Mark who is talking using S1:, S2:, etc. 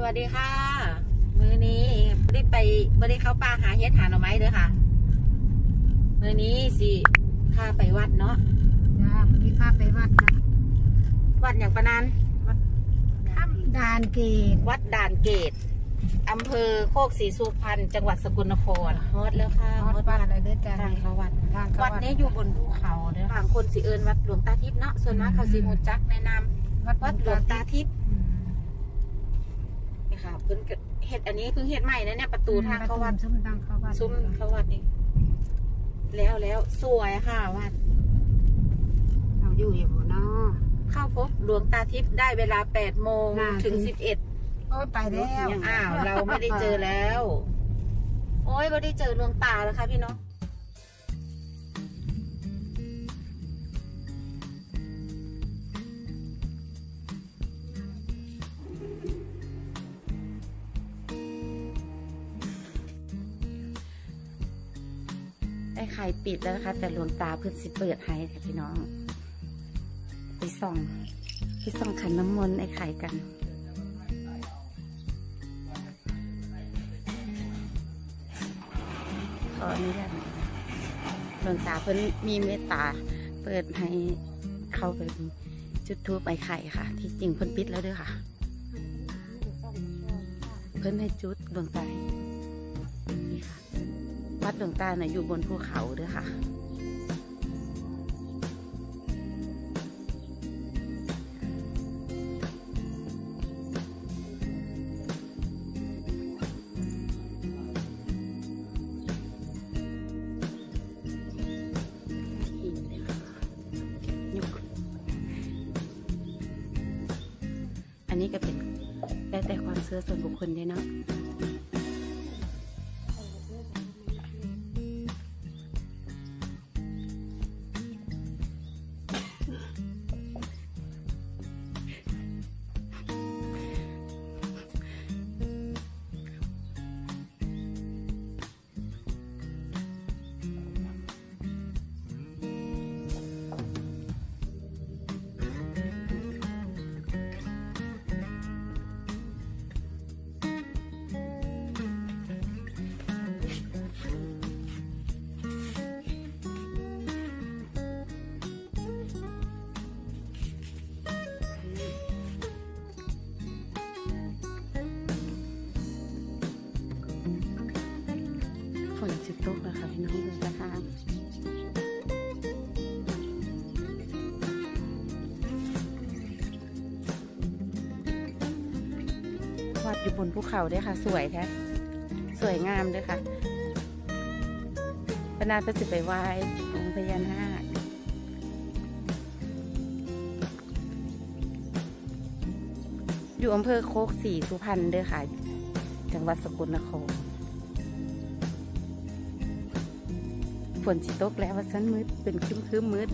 S1: สวัสดีค่ะ มื้อนี้ไม่ได้ไปไม่ได้เข้าป่าหาเฮ็ดหาหน่อไม้เด้อค่ะ มื้อนี้สิพาไปวัดเนาะ
S2: จ้าวันนี้พาไปวัดนะ
S1: วัดอย่างปะนัน
S2: ถ้ำดานเกต
S1: วัดด่านเกตอำเภอโคกศรีสุพรรณจังหวัดสกลนครฮอดแล้วค่ะ
S2: ฮอดบ้านอะไรเด้อจ้า
S1: ทางเข้าวัด
S2: ทางเข้า
S1: วัดนี้อยู่บนภูเขาเด้อบางคนสิเอิญวัดหลวงตาทิพย์เนาะส่วนมากเขาสิฮู้จักในนาม
S2: วัด
S1: วัดหลวงตาทิพย์
S2: อืม
S1: นี่ค่ะ เพิ่นก็เฮ็ดอันนี้เพิ่งเฮ็ดใหม่นะเนี่ยประตูทางเข้าวัด
S2: ซุ้มทางเข้าวัด
S1: ซุ้มเข้าวัดนี่แล้วแล้วสวยค่ะวัด
S2: เราอยู่อยู่บ่เนาะ
S1: เข้าพบหลวงตาทิพย์ได้เวลา8โมง
S2: น่า
S1: ถึง
S2: ถึง
S1: 11
S2: โอ้ยไปแล้ว
S1: อ้าว เราไม่ได้เจอแล้ว โอ้ยไม่ได้เจอหลวงตาแล้วค่ะพี่น้อง ได้ไข่ปิดแล้วนะคะ แต่หลวงตาเพิ่งสิเปิดให้ค่ะพี่น้อง ไปส่องไปส่องขันน้ำมนต์ไอ้ไข่กันขออนุญาตนะคะหลวงตาเพิ่นมีเมตตาเปิดให้เข้าไปจุดทูปไอ้ไข่ค่ะ ที่จริงเพิ่นปิดแล้วด้วยค่ะ เพิ่นให้จุดดวงตาให้นี่ค่ะ วัดดวงตาน่ะอยู่บนภูเขาด้วยค่ะหินเลยค่ะยุคอันนี้ก็เป็นได้แต่ความเชื่อส่วนบุคคลด้วยเนาะ ฝนสิตกแล้วค่ะพี่น้องเลยนะคะวัดอยู่บนภูเขาด้วยค่ะ สวยแท้สวยงามด้วยค่ะพนาประสิไปไหว้องค์พญานาคอยู่อำเภอโคกศรีสุพรรณด้วยค่ะ จังหวัดสกลนคร ฝนสิตกแล้วว่าฉันมืดเป็นครึ้มครึ้มมืด